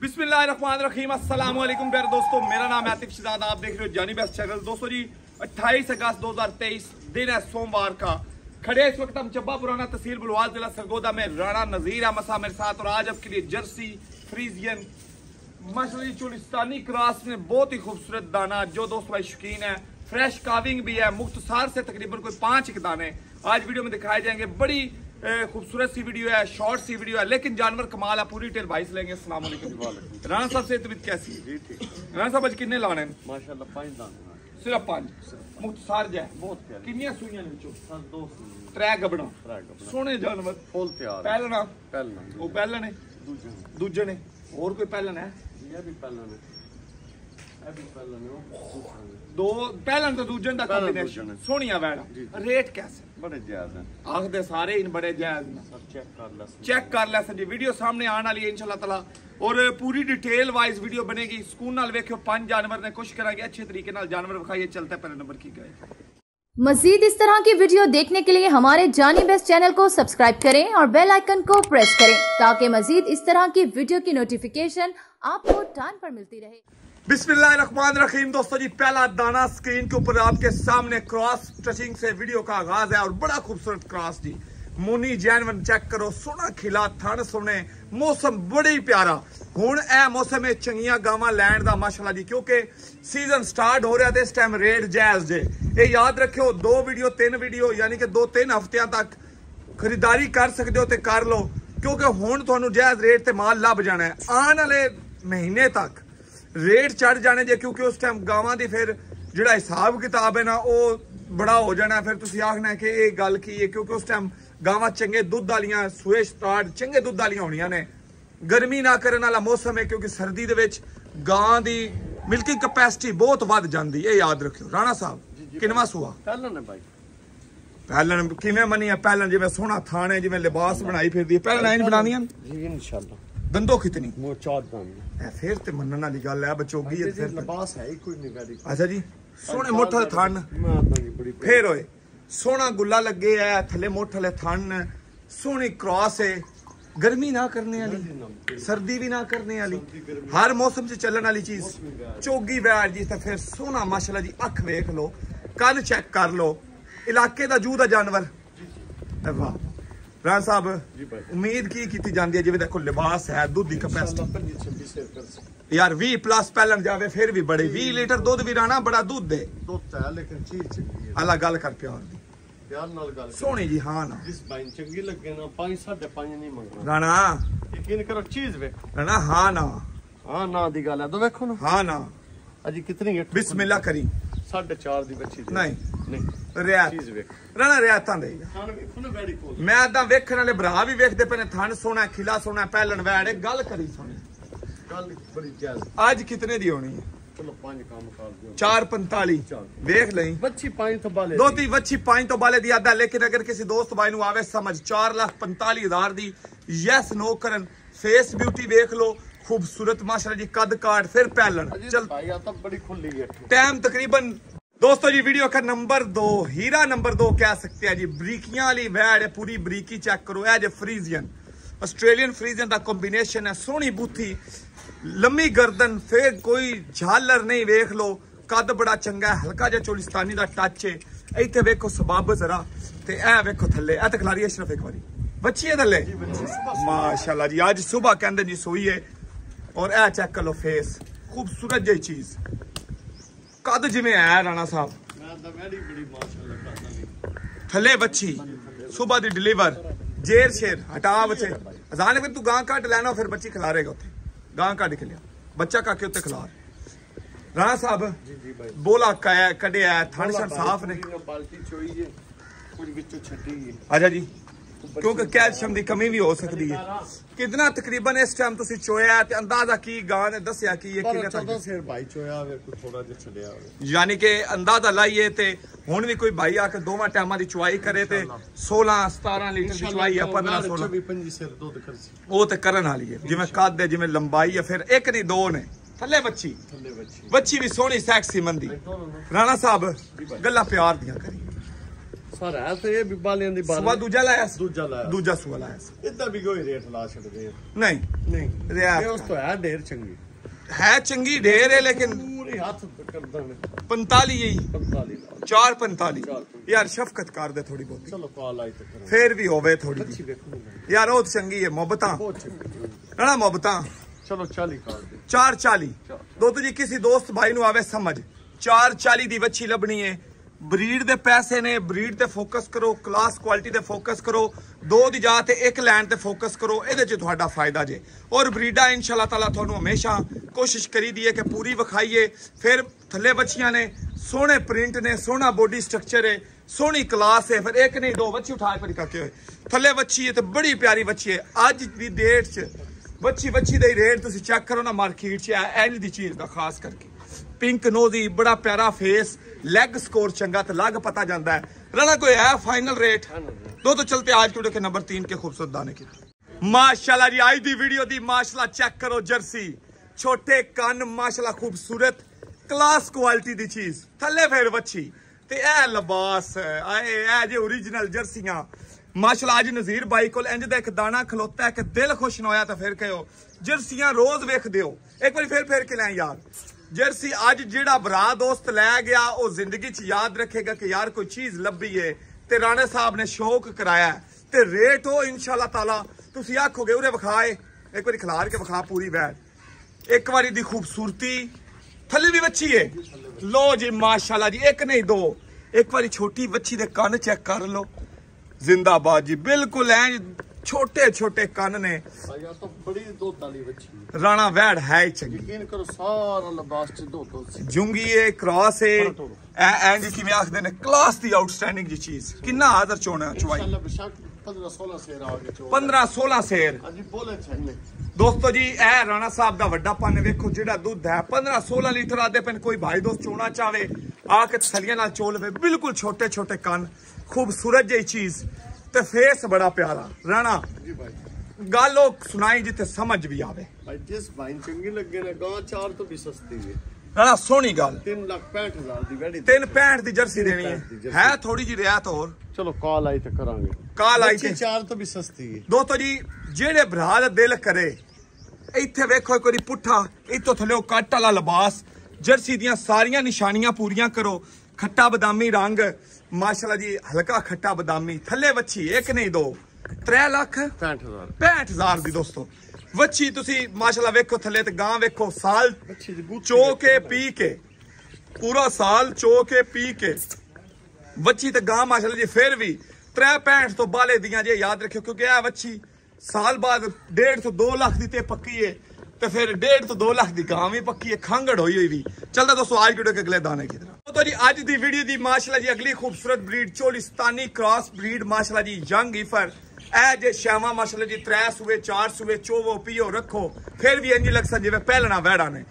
अस्सलाम वालेकुम प्यारे दोस्तों, मेरा नाम है आतिफ शहजाद आप देख रहे हो जानी बेस्ट चैनल। दोस्तों जी 28 अगस्त 2023 दिन है सोमवार का। खड़े इस वक्त हम चब्बा पुराना तहसील बुलवाल जिला सरगोदा में राणा नजीर साहब मेरे साथ, और आज आपके लिए जर्सी, फ्रीजियन, मछली चुलिस्तानी क्रॉस में बहुत ही खूबसूरत दाना, जो दोस्त भाई शौकीन है। फ्रेश काविंग भी है, मुख्तसार से तकरीबन कोई पाँच एक दाने। आज वीडियो में दिखाए जाएँगे बड़ी खूबसूरत सी वीडियो है शॉर्ट सी वीडियो है लेकिन जानवर कमाल है पूरी टेल भाई से लेंगे असला राणा साहब से तबीयत कैसी? राणा साहब अच्छे किन्ने लाने माशाल्लाह पाँच सिर्फ़ पाँच। मुख्तसार जै। त्रै गबड़ा। सोने जानवर। पहलना पहलना दूजे ने। और कोई पहलना है। जानवर ने कुछ अच्छे तरीके जानवर चलते पहले नंबर की गए मजीद इस तरह की वीडियो देखने के लिए हमारे जानी बेस्ट चैनल को सब्सक्राइब करें और बेल आइकन को प्रेस करें ताकि मजीद इस तरह की वीडियो की नोटिफिकेशन आपको टाइम पर मिलती रहे बिस्मिल्लाहिर्रहमानिर्रहीम दोस्तों जी पहला दाना स्क्रीन के ऊपर आपके सामने क्रॉस टचिंग से वीडियो का आगाज है और बड़ा खूबसूरत क्रॉस जी मुनी जैनवन चेक करो सोना खिला थन सोने मौसम बड़ा ही प्यारा ਹੁਣ ਇਹ ਮੌਸਮ ਵਿੱਚ ਚੰਗੀਆਂ ਗਾਵਾਂ ਲੈਣ ਦਾ ਮਾਸ਼ਾਅੱਲਾ ਜੀ ਕਿਉਂਕਿ ਸੀਜ਼ਨ ਸਟਾਰਟ ਹੋ ਰਿਹਾ ਤੇ ਇਸ ਟਾਈਮ ਰੇਟ ਜਾਇਜ਼ ਜੇ ਇਹ ਯਾਦ ਰੱਖਿਓ ਦੋ ਵੀਡੀਓ ਤਿੰਨ ਵੀਡੀਓ ਯਾਨੀ ਕਿ ਦੋ ਤਿੰਨ ਹਫ਼ਤਿਆਂ ਤੱਕ ਖਰੀਦਦਾਰੀ ਕਰ ਸਕਦੇ ਹੋ ਤੇ ਕਰ ਲਓ ਕਿਉਂਕਿ ਹੁਣ ਤੁਹਾਨੂੰ ਜਾਇਜ਼ ਰੇਟ ਤੇ ਮਾਲ ਲੱਭ ਜਾਣਾ ਹੈ ਆਉਣ ਵਾਲੇ ਮਹੀਨੇ ਤੱਕ ਰੇਟ ਚੜ ਜਾਣੇ ਜੇ ਕਿਉਂਕਿ ਉਸ ਟਾਈਮ ਗਾਵਾਂ ਦੀ ਫਿਰ ਜਿਹੜਾ ਹਿਸਾਬ ਕਿਤਾਬ ਹੈ ਨਾ ਉਹ ਬੜਾ ਹੋ ਜਾਣਾ। ਫਿਰ ਤੁਸੀਂ ਆਖਣਾ ਕਿ ਇਹ ਗੱਲ ਕੀ ਹੈ? ਕਿਉਂਕਿ ਉਸ ਟਾਈਮ ਗਾਵਾਂ ਚੰਗੇ ਦੁੱਧ ਵਾਲੀਆਂ ਸੂਏ ਸਟਾਰਟ ਚੰਗੇ ਦੁੱਧ ਵਾਲੀਆਂ ਹੋਣੀਆਂ ਨੇ। ਗਰਮੀ ਨਾ ਕਰਨ ਵਾਲਾ ਮੌਸਮ ਹੈ ਕਿਉਂਕਿ ਸਰਦੀ ਦੇ ਵਿੱਚ ਗਾਂ ਦੀ ਮਿਲਕਿੰਗ ਕਪੈਸਿਟੀ ਬਹੁਤ ਵੱਧ ਜਾਂਦੀ ਹੈ। ਯਾਦ ਰੱਖਿਓ। ਰਾਣਾ ਸਾਹਿਬ ਕਿੰਨਵਾ ਸੂਆ? ਪਹਿਲਾਂ ਨੇ ਭਾਈ। ਪਹਿਲਾਂ ਕਿਵੇਂ ਮੰਨੀਆਂ? ਪਹਿਲਾਂ ਜਿਵੇਂ ਸੋਹਣਾ ਥਾਣੇ ਜਿਵੇਂ ਲਿਬਾਸ ਬਣਾਈ ਫਿਰਦੀ ਪਹਿਲਾਂ ਐਂ ਬਣਾਉਂਦੀਆਂ? ਜੀ ਇਨਸ਼ਾਅੱਲਾ। इंशाल्लाह ਦੰਦੋ ਕਿਤਨੀ वो चार दाने ਇਹ ਫਿਰ ਤੇ ਮੰਨਣ ਵਾਲੀ ਗੱਲ ਹੈ ਬਚੋਗੀ ਹੈ ये ਫਿਰ ਤੇ। लिबास है ही कोई नहीं गाड़ी ਅੱਛਾ ਜੀ ਸੋਹਣੇ ਮੋਠ ਵਾਲੇ ਥਣ मैं आता हूँ बड़ी ਫੇਰ ਹੋਏ ਸੋਹਣਾ ਗੁੱਲਾ ਲੱਗੇ ਆ ਥੱਲੇ ਮੋਠ ਵਾਲੇ ਥਣ ਸੋਹਣੀ ਕ੍ਰਾਸ ਹੈ ਗਰਮੀ ਨਾ ਕਰਨੇ ਵਾਲੀ ਸਰਦੀ ਵੀ ਨਾ ਕਰਨੇ ਵਾਲੀ ਹਰ ਮੌਸਮ 'ਚ ਚੱਲਣ ਵਾਲੀ ਚੀਜ਼ ਚੋਗੀ ਵੈੜ ਜੀ ਤਾਂ ਫਿਰ ਸੋਹਣਾ ਮਾਸ਼ਾਅੱਲਾ ਜੀ ਅੱਖ ਵੇਖ ਲਓ ਕੰਨ ਚੈੱਕ ਕਰ ਲਓ ਇਲਾਕੇ ਦਾ ਜੂ ਦਾ ਜਾਨਵਰ ਅਰੇ ਵਾਹ ਰਾਜ ਸਾਹਿਬ ਉਮੀਦ ਕੀ ਕੀਤੀ ਜਾਂਦੀ ਹੈ? ਜਿਵੇਂ ਦੇਖੋ ਲਿਬਾਸ ਹੈ ਦੁੱਧ ਦੀ ਕਪੈਸਿਟੀ ਯਾਰ 20 ਪਲੱਸ ਪਹਿਲਣ ਜਾਵੇ ਫਿਰ ਵੀ ਬੜੇ। 20 ਲੀਟਰ ਦੁੱਧ ਵੀ ਰਾਣਾ ਬੜਾ ਦੁੱਧ ਦੇ ਦੁੱਧ ਹੈ ਲੇਕਿਨ ਚੀਜ਼ ਚੰਗੀ ਹੈ। ਅੱਲਾ ਗੱਲ ਕਰ ਪਿਆਰ ਦੀ। ਪਿਆਰ ਨਾਲ ਗੱਲ ਸੋਹਣੀ ਜੀ ਹਾਂ ਨਾ। ਜਿਸ ਬਾਈ ਚੰਗੀ ਲੱਗੇ ਨਾ 5 5.5 ਨਹੀਂ ਮੰਗਣਾ। ਰਾਣਾ। ਯਕੀਨ ਕਰੋ ਚੀਜ਼ ਵੇ। ਰਾਣਾ ਹਾਂ ਨਾ। ਹਾਂ ਨਾ ਨਹੀਂ। ਰਿਆਤ। ਵੇਖ। ਨਾ ਨਾ ਭਰਾ ਵੀ ਵੇਖਦੇ ਪਏ ਨੇ ਥਣ ਸੋਨਾ ਖਿਲਾ ਸੋਨਾ ਪਹਿਲਣ ਵੈੜੇ ਗੱਲ ਕਰੀ ਸੋਨੀ ਗੱਲ ਬੜੀ ਜਾਇਜ਼ ਅੱਜ ਕਿਤਨੇ ਦੀ ਹੋਣੀ ਚਲੋ ਪੰਜ ਕੰਮ ਕਰ ਦਿਓ। 445 ਵੇਖ ਲਈ। ਵੱਛੀ ਪੰਜ ਤੋਂ ਬਾਲੇ ਦੋਤੀ ਵੱਛੀ ਪੰਜ ਤੋਂ ਬਾਲੇ ਦੀ ਆਦਾ ਲੇਕਿਨ ਅਗਰ ਕਿਸੇ ਦੋਸਤ ਬਾਈ ਨੂੰ ਆਵੇ ਸਮਝ 445000 ਦੀ ਯੈਸ ਨੋ ਕਰਨ ਫੇਸ ਬਿਊਟੀ ਵੇਖ ਲਓ ਖੂਬਸੂਰਤ ਮਾਸ਼ਾਅੱਲਾ ਜੀ ਕੱਦ ਕਾਟ ਫਿਰ ਪੈਲਣ ਚਲ। ਭਾਈ ਆ ਤਾਂ ਬੜੀ ਖੁੱਲੀ ਹੈ। ਟਾਈਮ ਤਕਰੀਬਨ दोस्तों जी वीडियो का नंबर दो हीरा नंबर दो कह सकते हैं जी बरीकियां वाली वैड है पूरी बरीकी चेक करो है जे फ्रीजियन ਆਸਟ੍ਰੇਲੀਅਨ ਫਰੀਜ਼ਨ ਦਾ ਕੰਬੀਨੇਸ਼ਨ ਹੈ ਸੋਹਣੀ ਬੂਥੀ ਲੰਮੀ ਗਰਦਨ ਫੇਰ ਕੋਈ ਝਾਲਰ ਨਹੀਂ ਵੇਖ ਲੋ ਕੱਦ ਬੜਾ ਚੰਗਾ ਹੈ ਹਲਕਾ ਜਿਹਾ ਚੋਲਿਸਤਾਨੀ ਦਾ ਟੱਚ ਹੈ ਇੱਥੇ ਵੇਖੋ ਸਬਾਬ ਜ਼ਰਾ ਤੇ ਇਹ ਵੇਖੋ ਥੱਲੇ ਇਹ ਤੇ ਖਿਲਾਰੀ ਅਸ਼ਰਫ ਇੱਕ ਵਾਰੀ ਬੱਚੀ ਹੈ ਥੱਲੇ ਮਾਸ਼ਾਅੱਲਾ ਜੀ ਅੱਜ ਸਵੇਰ ਕਹਿੰਦੇ ਜੀ ਸੋਈ ਹੈ ਔਰ ਇਹ ਚੈੱਕ ਕਰ ਲੋ ਫੇਸ ਖੂਬਸੂਰਤ ਜਿਹੀ ਚੀਜ਼ ਕੱਦ ਜਿਵੇਂ ਆਇਆ ਰਾਣਾ ਸਾਹਿਬ? ਮੈਂ ਤਾਂ ਬੈੜੀ ਬੜੀ ਮਾਸ਼ਾਅੱਲਾ ਕਰਦਾ ਨਹੀਂ। ਥੱਲੇ ਬੱਚੀ ਸਵੇਰ ਦੀ ਡਿਲੀਵਰ ਜੇਰ ਸ਼ੇਰ ਹਟਾ ਬੱਚੇ। ਅਜ਼ਾਨ ਵਿੱਚ ਤੂੰ ਗਾਂ ਕੱਢ ਲੈਣਾ ਫਿਰ ਬੱਚੀ ਖਿਲਾਰੇਗਾ ਉੱਥੇ। ਗਾਂ ਕੇ ਲਿਆ ਬੱਚਾ ਕਾਕੇ ਉੱਤੇ ਖਿਲਾਰ। ਰਾਣਾ ਸਾਹਿਬ ਜੀ ਜੀ ਭਾਈ ਬੋਲਾ ਕਾਇਆ ਕੱਢਿਆ ਥਣ ਸਾਫ਼ ਨੇ। ਬਾਲਟੀ ਚੋਈ ਹੈ ਕੁਝ ਵਿੱਚੋਂ ਛੱਡੀ ਹੈ ਆਜਾ ਜੀ। ਕਿਉਂਕਿ ਕੈਲਸ਼ੀਅਮ ਦੀ ਕਮੀ ਵੀ ਹੋ ਸਕਦੀ ਹੈ। ਕਿੰਨਾ ਤਕਰੀਬਨ ਇਸ ਟਾਈਮ ਤੁਸੀਂ ਚੋਇਆ ਤੇ ਅੰਦਾਜ਼ਾ ਕੀ ਗਾਂ ਨੇ ਦੱਸਿਆ ਕੀ ਇਹ ਕਿੰਨੇ ਤੱਕ ਸਿਰ ਭਾਈ ਚੋਇਆ ਹੋਵੇ ਕੋਈ ਥੋੜਾ ਜਿਹਾ ਛੱਡਿਆ ਹੋਵੇ। ਯਾਨੀ ਕਿ ਅੰਦਾਜ਼ਾ ਲਾਈਏ ਤੇ ਹੁਣ ਵੀ ਕੋਈ ਭਾਈ ਆ ਕੇ ਦੋਵਾਂ ਟਾਈਮਾਂ ਦੀ ਚੁਆਈ ਕਰੇ ਤੇ 16 17 ਲੀਟਰ ਦੀ ਚੁਆਈ ਆ 15 16 24 25 ਸਿਰ ਦੁੱਧ ਕਰਸੀ ਉਹ ਤੇ ਕਰਨ ਵਾਲੀ ਹੈ। ਜਿਵੇਂ ਕੱਦ ਹੈ ਜਿਵੇਂ ਲੰਬਾਈ ਹੈ ਫਿਰ ਇੱਕ ਨਹੀਂ ਦੋ ਨੇ। ਥੱਲੇ ਬੱਚੀ ਥੱਲੇ ਬੱਚੀ ਬੱਚੀ ਵੀ ਸੋਹਣੀ ਸੈਕਸੀ ਮੰਦੀ। ਰਾਣਾ ਸਾਹਿਬ ਗੱਲਾਂ ਪਿਆਰ ਦੀਆਂ ਕਰੀ। ਸਾਰਾ ਹੈ ਤੇ ਇਹ ਵੀ ਬਾਲਿਆਂ ਦੀ ਬਾਲ। ਸਵਾ ਦੂਜਾ ਲਾਇਆ ਸੀ? ਦੂਜਾ ਲਾਇਆ। ਦੂਜਾ ਸੂਆ ਲਾਇਆ ਸੀ। ਇਦਾਂ ਵੀ ਕੋਈ ਰੇਟ ਲਾ ਛੱਡਦੇ ਆ। ਨਹੀਂ। ਨਹੀਂ। ਰਿਆਤ ਇਹ ਉਸ ਤੋਂ ਹੈ ਢੇਰ ਚੰਗੀ। ਹੈ ਚੰਗੀ ਢੇਰ ਹੈ ਲੇਕਿਨ ਪੂਰੇ ਹੱਥ ਕਰਦਾ ਨੇ। 45 ਹੀ 45 ਲਾ 4 45 ਚਾਰ। ਯਾਰ ਸ਼ਫਕਤ ਕਰ ਦੇ ਥੋੜੀ ਬਹੁਤੀ। ਚਲੋ ਕਾਲ ਆਈ ਤੇ ਕਰਾਂ ਫੇਰ ਵੀ ਹੋਵੇ ਥੋੜੀ ਅੱਛੀ ਜੀ ਯਾਰ ਉਹ ਤਾਂ ਚੰਗੀ ਹੈ ਮੁਹੱਬਤਾਂ। ਨਾ ਮੁਹੱਬਤਾਂ? ਚਲੋ 40 ਕਾਲ ਦੇ। 440 ਦੋਸਤੋ ਜੀ ਕਿਸੇ ਦੋਸਤ ਭਾਈ ਨੂੰ ਆਵੇ ਸਮਝ। 440 ਦੀ ਵੱਛੀ ਲੱਭਣੀ ਹੈ। ਬਰੀਡ ਦੇ ਪੈਸੇ ਨੇ, ਬਰੀਡ ਤੇ ਫੋਕਸ ਕਰੋ, ਕਲਾਸ ਕੁਆਲਿਟੀ ਤੇ ਫੋਕਸ ਕਰੋ, ਦੋ ਦੀ ਜਾਤ ਤੇ ਇੱਕ ਲੈਣ ਤੇ ਫੋਕਸ ਕਰੋ, ਇਹਦੇ 'ਚ ਤੁਹਾਡਾ ਫਾਇਦਾ ਜੇ। ਔਰ ਬਰੀਡਾ, ਇਨਸ਼ਾਅੱਲਾ ਤਾਲਾ, ਤੁਹਾਨੂੰ ਹਮੇਸ਼ਾ ਕੋਸ਼ਿਸ਼ ਕਰੀ ਦੀ ਹੈ ਕਿ ਪੂਰੀ ਵਿਖਾਈਏ। ਫਿਰ ਥੱਲੇ ਬੱਚੀਆਂ ਨੇ, ਸੋਹਣੇ ਪ੍ਰਿੰਟ ਨੇ, ਸੋਹਣਾ ਬੋਡੀ ਸਟਰਕਚਰ ਹੈ ਸੋਹਣੀ ਕਲਾਸ ਹੈ ਫਿਰ ਇੱਕ ਨਹੀਂ, ਦੋ ਬੱਚੀ ਉਠਾ ਕੇ ਕਰਕੇ ਹੋਏ ਥੱਲੇ ਬੱਚੀ ਹੈ ਤੇ ਬੜੀ ਪਿਆਰੀ ਬੱਚੀ ਹੈ ਅੱਜ ਦੀ ਡੇਟ 'ਚ ਬੱਚੀ ਬੱਚੀ ਦਾ ਰੇਟ ਤੁਸੀਂ ਚੈੱਕ ਕਰੋ ਨਾ ਮਾਰਕੀਟ 'ਚ ਐਂਜ ਦੀ ਚੀਜ਼ ਦਾ, ਖਾਸ ਕਰਕੇ। ਪਿੰਕ ਨੋਜ਼ੀ ਬੜਾ ਪਿਆਰਾ ਫੇਸ ਲੈਗ ਸਕੋਰ ਚੰਗਾ ਤੇ ਲੱਗ ਪਤਾ ਜਾਂਦਾ ਹੈ ਰਣਾ ਕੋਈ ਹੈ फाइनल रेट दो तो चलते आज के वीडियो के नंबर तीन के खूबसूरत दाने की माशाल्लाह जी आज दी वीडियो दी माशाल्लाह चेक करो जर्सी छोटे ਕੰਨ ਮਾਸ਼ਾਅੱਲਾ ਖੂਬਸੂਰਤ ਕਲਾਸ ਕੁਆਲਿਟੀ ਦੀ ਚੀਜ਼ ਥੱਲੇ ਫੇਰ ਵੱਛੀ ਤੇ ਇਹ ਲਿਬਾਸ ਆਏ ਇਹ ਜੇ ਓਰੀਜਨਲ ਜਰਸੀਆਂ ਮਾਸ਼ਾਅੱਲਾ ਅੱਜ ਨਜ਼ੀਰ ਬਾਈ ਕੋਲ ਇੰਜ ਦਾ ਇੱਕ ਦਾਣਾ ਖਲੋਤਾ ਹੈ ਕਿ ਦਿਲ ਖੁਸ਼ ਨਾ ਹੋਇਆ ਤਾਂ ਫਿਰ ਕਹਿਓ ਜਰਸੀਆਂ ਰੋਜ਼ ਵੇਖਦੇ ਹੋ ਇੱਕ ਵਾਰੀ ਫੇਰ ਫੇਰ ਕੇ ਲੈ ਯਾਰ ਜਰਸੀ, ਅੱਜ ਜਿਹੜਾ ਭਰਾ ਦੋਸਤ ਲੈ ਗਿਆ, ਉਹ ਜ਼ਿੰਦਗੀ 'ਚ ਯਾਦ ਰੱਖੇਗਾ ਕਿ ਯਾਰ ਕੋਈ ਚੀਜ਼ ਲੱਭੀ ਏ ਤੇ ਰਾਣਾ ਸਾਹਿਬ ਨੇ ਸ਼ੌਕ ਕਰਾਇਆ ਤੇ ਰੇਟ ਉਹ, ਇਨਸ਼ਾਅੱਲਾ ਤਾਲਾ, ਤੁਸੀਂ ਆਖੋਗੇ ਉਹਨੇ ਵਿਖਾਏ। ਇੱਕ ਵਾਰੀ ਖਿਲਾਰ ਕੇ ਵਿਖਾ ਪੂਰੀ ਵੈਟ ਇੱਕ ਵਾਰੀ ਦੀ ਖੂਬਸੂਰਤੀ ਥੱਲੇ ਵੀ ਵੱਛੀ ਏ। ਲੋ ਜੀ, ਮਾਸ਼ਾਅੱਲਾ ਜੀ, ਇੱਕ ਨਹੀਂ, ਦੋ। ਇੱਕ ਵਾਰੀ ਛੋਟੀ ਵੱਛੀ ਦੇ ਕੰਨ ਚੈੱਕ ਕਰ ਲਓ। ਜ਼ਿੰਦਾਬਾਦ ਜੀ, ਬਿਲਕੁਲ ਐ ਛੋਟੇ ਛੋਟੇ ਕੰਨ ਨੇ। ਯਾਰ ਤਾਂ ਬੜੀ ਦੁੱਧ ਵਾਲੀ ਬੱਚੀ ਰਾਣਾ ਵੈੜ ਹੈ ਹੀ ਚੰਗੀ। ਯਕੀਨ ਕਰੋ ਸਾਰਾ ਲਿਬਾਸ ਚ ਸੀ ਜੁੰਗੀ ਏ ਕ੍ਰਾਸ ਏ ਐ ਐਂ ਜੀ ਕਿਵੇਂ ਆਖਦੇ ਨੇ ਕਲਾਸ ਦੀ ਆਊਟਸਟੈਂਡਿੰਗ ਜੀ ਚੀਜ਼। ਕਿੰਨਾ ਆਦਰ ਚੋਣਾ ਚੁਆਈ। ਇਨਸ਼ਾਅੱਲਾ ਬੇਸ਼ੱਕ 15 16 ਸੇਰ ਆ ਗਏ ਚੋ 15 16 ਸੇਰ। ਅਜੀ ਬੋਲੇ ਛੱਲੇ ਦੋਸਤੋ ਜੀ ਇਹ ਰਾਣਾ ਸਾਹਿਬ ਦਾ ਵੱਡਾ ਪੰਨ ਵੇਖੋ ਜਿਹੜਾ ਦੁੱਧ ਹੈ। 15 16 ਲੀਟਰ ਆਦੇ ਪੈਨ ਕੋਈ ਭਾਈ ਦੋਸਤ ਚੋਣਾ ਚਾਵੇ ਆ ਕੇ ਤਸਲੀਆਂ ਨਾਲ ਚੋਲ ਵੇ। ਬਿਲਕੁਲ ਛੋਟੇ ਛੋਟੇ ਕੰਨ ਖੂਬਸੂਰਤ ਜਿਹੀ ਚੀਜ਼। ਤੇ ਫੇਸ ਬੜਾ ਪਿਆਰਾ। ਰਾਣਾ ਜੀ ਭਾਈ। ਗੱਲ ਉਹ ਸੁਣਾਈ ਜਿੱਥੇ ਸਮਝ ਵੀ ਆਵੇ। ਭਾਈ ਜਿਸ ਭਾਈ ਨੂੰ ਚੰਗੀ ਲੱਗੇ ਨਾ ਗਾਂ ਚਾਰ ਤੋਂ ਵੀ ਸਸਤੀ ਹੈ ਰਾਣਾ ਸੋਹਣੀ ਗੱਲ। 3 ਲੱਖ 65000 ਦੀ ਵੈਡੀ 365 ਦੀ ਜਰਸੀ ਦੇਣੀ ਹੈ। ਹੈ ਥੋੜੀ ਜਿਹੀ ਰਿਆਤ ਹੋਰ। ਚਲੋ ਕਾਲ ਆਈ ਤੇ ਕਰਾਂਗੇ। ਕਾਲ ਆਈ ਬੱਚੀ ਤੇ। ਚਾਰ ਤੋਂ ਵੀ ਸਸਤੀ ਹੈ। ਦੋਸਤੋ ਜੀ ਜਿਹੜੇ ਭਰਾ ਦਾ ਦਿਲ ਕਰੇ ਇੱਥੇ ਵੇਖੋ ਇੱਕ ਵਾਰੀ ਪੁੱਠਾ ਇੱਥੋਂ ਥੱਲੇ ਕੱਟ ਵਾਲਾ ਲਿਬਾਸ। ਜਰਸੀ ਦੀਆਂ ਸਾਰੀਆਂ ਨਿਸ਼ਾਨੀਆਂ ਪੂਰੀਆਂ ਕਰੋ। ਖੱਟਾ ਬਦਾਮੀ ਰੰਗ ਮਾਸ਼ਾਅੱਲਾ ਜੀ ਹਲਕਾ ਖੱਟਾ ਬਦਾਮੀ ਥੱਲੇ ਵੱਛੀ ਇੱਕ ਨਹੀਂ ਦੋ 3 ਲੱਖ 65000 65000 ਦੀ ਦੋਸਤੋ। ਵੱਛੀ ਤੁਸੀਂ ਮਾਸ਼ਾਅੱਲਾ ਵੇਖੋ ਥੱਲੇ ਤੇ ਗਾਂ ਵੇਖੋ ਸਾਲ ਚੋ ਕੇ ਪੀ ਕੇ ਪੂਰਾ ਸਾਲ ਚੋ ਕੇ ਪੀ ਕੇ। ਵੱਛੀ ਤੇ ਗਾਂ ਮਾਸ਼ਾਅੱਲਾ ਜੀ ਫਿਰ ਵੀ 365 ਤੋਂ ਬਾਲੇ ਦੀਆਂ ਜੇ ਯਾਦ ਰੱਖਿਓ ਕਿਉਂਕਿ ਇਹ ਵੱਛੀ ਸਾਲ ਬਾਅਦ 1.5 ਤੋਂ 2 ਲੱਖ ਦੀ ਤੇ ਪੱਕੀ ਏ। ਤੇ ਫਿਰ 1.5 ਤੋਂ 2 ਲੱਖ ਦੀ ਗਾਂ ਵੀ ਪੱਕੀ ਹੈ ਖਾਂਗੜ ਹੋਈ ਹੋਈ ਵੀ। ਚਲਦਾ ਦੋਸਤੋ, ਅੱਜ ਵੀਡੀਓ ਕੇ ਅਗਲੇ ਦਾਣੇ ਕੀ ਤਰ੍ਹਾਂ। ਤੋ ਜੀ, ਅੱਜ ਦੀ ਵੀਡੀਓ ਦੀ ਮਾਸ਼ਾਅੱਲਾ ਜੀ ਅਗਲੀ ਖੂਬਸੂਰਤ ਬਰੀਡ ਚੋਲਿਸਤਾਨੀ ਕ੍ਰਾਸ ਬਰੀਡ ਮਾਸ਼ਾਅੱਲਾ ਜੀ ਯੰਗ ਈਫਰ ਇਹ ਜੇ ਸ਼ਾਵਾ ਮਾਸ਼ਾਅੱਲਾ ਜੀ 3 ਸੂਵੇ 4 ਸੂਵੇ ਚੋਵੋ, ਪੀਓ, ਰੱਖੋ। ਫਿਰ ਵੀ ਇੰਜ ਲੱਗਦਾ ਜਿਵੇਂ ਪਹਿਲਣਾ ਵੈੜਾ ਨੇ।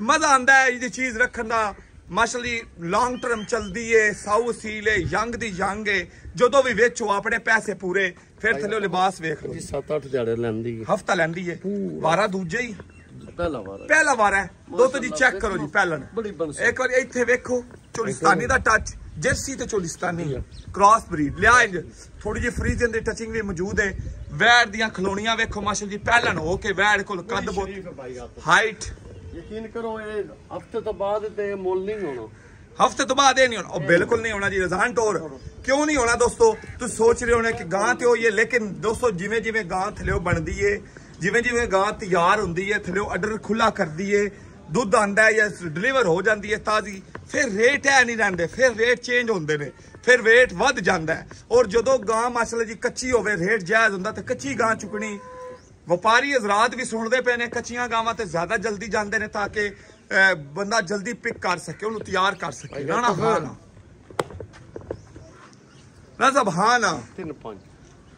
ਮਜ਼ਾ ਆਂਦਾ ਹੈ ਇਹਦੀ ਚੀਜ਼ ਰੱਖਣ ਦਾ। ਮਾਸ਼ਾਅੱਲਾ ਜੀ ਲੌਂਗ ਟਰਮ ਚਲਦੀ ਏ, ਸਾਊ ਸੀਲ ਏ ਯੰਗ ਦੀ ਯੰਗ ਏ। ਜਦੋਂ ਵੀ ਵੇਚੋ, ਆਪਣੇ ਪੈਸੇ ਪੂਰੇ। ਫਿਰ ਥੱਲੇ ਲਿਬਾਸ ਵੇਖ ਲਓ। ਜੀ 7-8 ਦਿਹਾੜੇ ਲੈਂਦੀ ਹੈ। ਹਫਤਾ ਲੈਂਦੀ ਏ ਵਾਰਾ ਦੂਜਾ ਹੀ। ਪਹਿਲਾ ਵਾਰ। ਹੈ। ਪਹਿਲਾ ਵਾਰ ਹੈ। ਦੋ ਤੋਂ ਜੀ ਚੈੱਕ ਕਰੋ ਜੀ ਬੰਸ ਇੱਕ ਵਾਰ ਇੱਥੇ ਵੇਖੋ ਚੋਲਿਸਤਾਨੀ ਦਾ ਟੱਚ ਜਰਸੀ ਤੇ ਚੋਲਿਸਤਾਨੀ। ਕ੍ਰਾਸ ਬਰੀਡ ਲਿਆ ਇੰਜ ਥੋੜੀ ਜਿਹੀ ਫਰੀਜ਼ਨ ਦੀ ਟੱਚਿੰਗ ਵੀ ਮੌਜੂਦ ਹੈ। ਵੈੜ ਦੀਆਂ ਖਲੋਣੀਆਂ ਵੇਖੋ ਮਾਸ਼ਾਅੱਲਾ ਜੀ ਪਹਿਲਨ ਹੋ ਕੇ ਵੈੜ ਕੋਲ ਕੱਦ ਬਹੁਤ ਹੈ ਹਾਈਟ ਯਕੀਨ ਕਰੋ ਇਹ ਹਫ਼ਤੇ ਤੋਂ ਬਾਅਦ ਤੇ ਮੁੱਲ ਨਹੀਂ ਹੋਣਾ। ਹਫ਼ਤੇ ਤੋਂ ਬਾਅਦ ਇਹ ਨਹੀਂ ਹੋਣਾ। ਉਹ ਬਿਲਕੁਲ ਨਹੀਂ ਹੋਣਾ ਜੀ ਰਜ਼ਾਨ ਟੋਰ। ਕਿਉਂ ਨਹੀਂ ਹੋਣਾ ਦੋਸਤੋ? ਤੁਸੀਂ ਸੋਚ ਰਹੇ ਹੋਣੇ ਕਿ ਗਾਂ ਤੇ ਹੋਈ ਹੈ ਲੇਕਿਨ ਦੋਸਤੋ ਜਿਵੇਂ ਜਿਵੇਂ ਗਾਂ ਥਲਿਓ ਬਣਦੀ ਏ, ਜਿਵੇਂ ਜਿਵੇਂ ਗਾਂ ਤਿਆਰ ਹੁੰਦੀ ਏ, ਥਲਿਓ ਅਡਰ ਖੁੱਲਾ ਕਰਦੀ ਏ, ਦੁੱਧ ਆਂਦਾ ਹੈ ਜਾਂ ਡਿਲੀਵਰ ਹੋ ਜਾਂਦੀ ਹੈ ਤਾਜ਼ੀ, ਫਿਰ ਰੇਟ ਐ ਨਹੀਂ ਰਹਿੰਦੇ, ਫਿਰ ਰੇਟ ਚੇਂਜ ਹੁੰਦੇ ਨੇ, ਫਿਰ ਰੇਟ ਵੱਧ ਜਾਂਦਾ ਹੈ ਔਰ ਜਦੋਂ ਗਾਂ, ਮਾਸ਼ਾਅੱਲਾ ਜੀ, ਕੱਚੀ ਹੋਵੇ ਰੇਟ ਜਾਇਜ਼ ਹੁੰਦਾ, ਤੇ ਕੱਚੀ ਗਾਂ ਚੁਕਣੀ ਵਪਾਰੀ ਹਜ਼ਰਾਤ ਵੀ ਸੁਣਦੇ ਪਏ ਨੇ ਕੱਚੀਆਂ ਗਾਵਾਂ ਤੇ ਜ਼ਿਆਦਾ ਜਲਦੀ ਜਾਂਦੇ ਨੇ ਤਾਂ ਕਿ ਬੰਦਾ ਜਲਦੀ ਪਿਕ ਕਰ ਸਕੇ ਉਹਨੂੰ ਤਿਆਰ ਕਰ ਸਕੇ। ਨਾ ਨਾ ਹਾਂ ਨਾ ਨਾ ਸਭ ਹਾਂ ਨਾ 3-5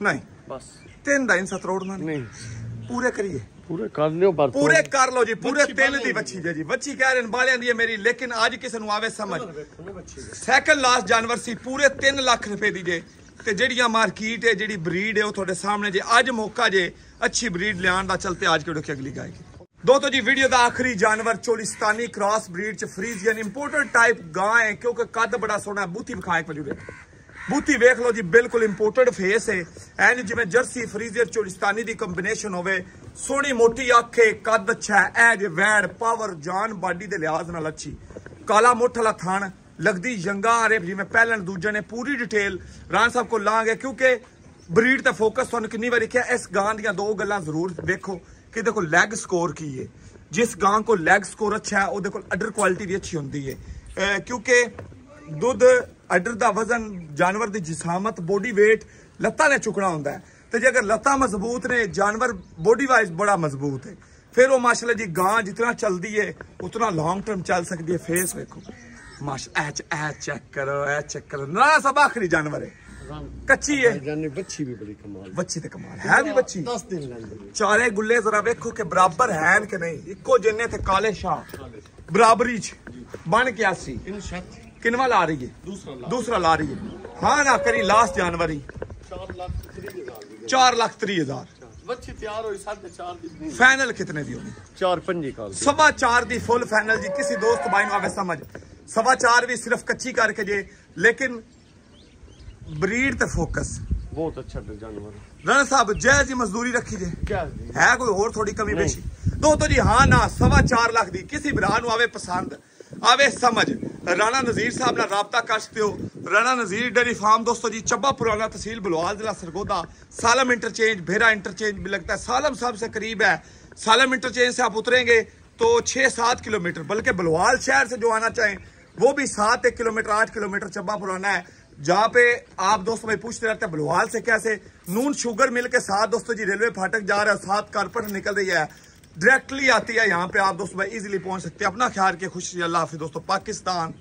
ਨਹੀਂ। ਬਸ। ਤਿੰਨ ਦਾ ਇਨਸਾ ਤਰੋੜਨਾ ਨਹੀਂ ਨਹੀਂ। ਪੂਰੇ ਕਰੀਏ। ਪੂਰੇ ਕਰ ਲਿਓ ਪਰ ਪੂਰੇ ਕਰ ਲਓ ਜੀ ਪੂਰੇ ਤਿੰਨ ਦੀ ਦੀ। ਵੱਛੀ ਜੇ ਜੀ। ਵੱਛੀ ਕਹਿ ਰਹੇ ਨੇ ਬਾਲਿਆਂ ਦੀ ਹੈ ਮੇਰੀ ਲੇਕਿਨ ਅੱਜ ਕਿਸੇ ਨੂੰ ਆਵੇ ਸਮਝ। ਬੱਚੀ। ਸੈਕੰਡ ਲਾਸਟ ਜਾਨਵਰ ਸੀ ਪੂਰੇ 3 ਲੱਖ ਰੁਪਏ ਦੀ ਜੇ। ਤੇ ਜਿਹੜੀਆਂ ਮਾਰਕੀਟ ਹੈ, ਜਿਹੜੀ ਬਰੀਡ ਹੈ, ਉਹ ਤੁਹਾਡੇ ਸਾਹਮਣੇ ਜੇ ਅੱਜ ਮੌਕਾ ਜੇ ਅੱਛੀ ਬਰੀਡ ਲਿਆਉਣ ਦਾ ਚਲਤੇ ਅੱਜ ਕਿਹੜੇ ਅਗਲੀ ਗਾਏਗੀ ਦੋਸਤੋ ਜੀ ਵੀਡੀਓ ਦਾ ਆਖਰੀ ਜਾਨਵਰ ਚੋਲਿਸਤਾਨੀ ਕ੍ਰਾਸ ਬਰੀਡ ਚ ਫਰੀਜ਼ੀਅਨ ਇੰਪੋਰਟਡ ਟਾਈਪ ਗਾਂ ਹੈ, ਕਿਉਂਕਿ ਕੱਦ ਬੜਾ ਸੋਹਣਾ ਹੈ ਬੂਥੀ ਵਿਖਾਏ ਪਜੂਰੇ ਬੂਤੀ ਵੇਖ ਲਓ ਜੀ, ਬਿਲਕੁਲ ਇੰਪੋਰਟਡ ਫੇਸ ਹੈ। ਐਨ ਜਿਵੇਂ ਜਰਸੀ ਫਰੀਜ਼ਰ ਚੋਲਿਸਤਾਨੀ ਦੀ ਕੰਬੀਨੇਸ਼ਨ ਹੋਵੇ, ਸੋਹਣੀ ਮੋਟੀ ਅੱਖੇ ਕੱਦ ਅੱਛਾ ਐ ਜੇ ਵੈੜ ਪਾਵਰ ਜਾਨ, ਬਾਡੀ ਦੇ ਲਿਹਾਜ਼ ਨਾਲ ਅੱਛੀ। ਕਾਲਾ ਮੁੱਠ ਵਾਲਾ ਥਣ ਲੱਗਦੀ ਜੰਗਾ ਆ ਜਿਵੇਂ ਪਹਿਲਾਂ ਦੂਜੇ ਨੇ ਪੂਰੀ ਡਿਟੇਲ ਰਾਣ ਸਾਹਿਬ ਕੋਲ ਲਾਂਗੇ, ਕਿਉਂਕਿ ਬਰੀਡ ਤੇ ਫੋਕਸ ਤੁਹਾਨੂੰ ਕਿੰਨੀ ਵਾਰੀ ਕਿਹਾ, ਇਸ ਗਾਂ ਦੀਆਂ ਦੋ ਗੱਲਾਂ ਜ਼ਰੂਰ ਵੇਖੋ ਕਿ ਇਹਦੇ ਕੋਲ ਲੈਗ ਸਕੋਰ ਕੀ ਹੈ ਜਿਸ ਗਾਂ ਕੋਲ ਲੈਗ ਸਕੋਰ ਅੱਛਾ ਹੈ, ਉਹਦੇ ਕੋਲ ਅਡਰ ਕੁਆਲਿਟੀ ਵੀ ਅੱਛੀ ਹੁੰਦੀ ਹੈ ਕਿਉਂਕਿ ਦੁੱਧ ਅਡਰ ਦਾ ਵਜ਼ਨ, ਜਾਨਵਰ ਦੀ ਜਿਸਾਮਤ ਬੋਡੀ weight ਲੱਤਾਂ ਨੇ ਚੁੱਕਣਾ ਹੁੰਦਾ ਹੈ। ਤੇ ਜੇ ਅਗਰ ਲੱਤਾਂ ਮਜ਼ਬੂਤ ਨੇ, ਜਾਨਵਰ ਬੋਡੀ ਵਾਈਜ਼ ਬੜਾ ਮਜ਼ਬੂਤ ਹੈ ਫਿਰ ਉਹ ਮਾਸ਼ਾਅੱਲਾ ਜੀ ਗਾਂ ਜਿਤਨਾ ਚਲਦੀ ਹੈ ਉਤਨਾ ਲੌਂਗ ਟਰਮ ਚੱਲ ਸਕਦੀ ਹੈ ਫੇਸ ਵੇਖੋ। ਮਾਸ਼ ਐਚ ਐ ਚੈੱਕ ਕਰੋ ਐ ਚੈੱਕ ਕਰੋ ਨਾ ਸਭ ਆਖਰੀ ਜਾਨਵਰ ਹੈ ਕੱਚੀ ਹੈ ਜਾਨੀ ਬੱਚੀ ਵੀ ਬੜੀ ਕਮਾਲ ਬੱਚੀ ਤੇ ਕਮਾਲ ਹੈ ਵੀ ਬੱਚੀ 10 ਦਿਨ ਲੈਂਦੇ ਚਾਰੇ ਗੁੱਲੇ ਜ਼ਰਾ ਵੇਖੋ ਕਿ ਬਰਾਬਰ ਹਨ ਕਿ ਨਹੀਂ ਇੱਕੋ ਜਿੰਨੇ ਤੇ ਕਾਲੇ ਸ਼ਾਹ ਬਰਾਬਰੀ ਚ ਬਣ ਗਿਆ ਸੀ ਇਹਨੂੰ ਛੱਤ ਕਿੰਨਵਾ ਲਾ ਰਹੀ ਹੈ ਦੂਸਰਾ ਲਾ ਦੂਸਰਾ ਲਾ ਰਹੀ ਹੈ ਹਾਂ ਨਾ ਕਰੀ ਲਾਸਟ ਜਨਵਰੀ 4 ਲੱਖ 30 ਹਜ਼ਾਰ ਦੀ 4 ਲੱਖ 30 ਹਜ਼ਾਰ ਬੱਚੀ ਤਿਆਰ ਹੋਈ 4.5 ਦੀ ਫਾਈਨਲ ਕਿਤਨੇ ਦੀ ਹੋਣੀ 4 ਪੰਜੀ ਕਾਲ ਸਵਾ ਚਾਰ ਦੀ ਫੁੱਲ ਫਾਈਨਲ ਜੀ ਕਿਸੇ ਦੋਸਤ ਭਾਈ ਨੂੰ ਆਵੇ ਸਮਝ ਸਵਾ ਚਾਰ ਵੀ ਸਿਰਫ ਕੱਚੀ ਕਰਕੇ ਜੇ ਲੇਕਿਨ ਬਰੀਡ ਤੇ ਫੋਕਸ। ਬਹੁਤ ਅੱਛਾ ਜਾਨਵਰ। ਰਾਣਾ ਸਾਹਿਬ ਜੈ ਜੀ ਮਜ਼ਦੂਰੀ ਰੱਖੀ ਜੇ। ਹੈ ਕੋਈ ਹੋਰ ਥੋੜੀ ਕਮੀ ਬੇਸ਼ੀ ਦੋਸਤੋ ਜੀ ਹਾਂ ਨਾ ਸਵਾ 4 ਲੱਖ ਦੀ ਕਿਸੇ ਭਰਾ ਨੂੰ ਆਵੇ ਪਸੰਦ ਆਵੇ ਸਮਝ। ਰਾਣਾ ਨਜ਼ੀਰ ਸਾਹਿਬ ਨਾਲ ਰਾਬਤਾ ਕਰ ਸਕਦੇ ਹੋ। ਰਾਣਾ ਨਜ਼ੀਰ ਡੇਰੀ ਫਾਰਮ ਦੋਸਤੋ ਜੀ ਚੱਬਾ ਪੁਰਾਣਾ ਤਹਿਸੀਲ ਬਲਵਾਲ ਜ਼ਿਲ੍ਹਾ ਸਰਗੋਦਾ। ਸਾਲਮ इंटरचेंज भेरा इंटरचेंज भी लगता है सालम साहब से करीब है सालम इंटरचेंज से आप तो छह सात किलोमीटर, बल्कि बलवाल शहर से जो आना चाहें, वो भी सात एक किलोमीटर, आठ किलोमीटर चब्बा पुराना है, जहाँ पे आप दोस्तों भाई पूछते रहते हैं, बलवाल से कैसे? नून शुगर मिल के साथ दोस्तों जी रेलवे फाटक जा रहा है साथ कारपेट निकल रही है डायरेक्टली आती है, यहाँ पे आप दोस्तों भाई इजिली पहुँच सकते हैं। अपना ख्याल के खुशी अल्लाह हाफि दोस्तों, पाकिस्तान।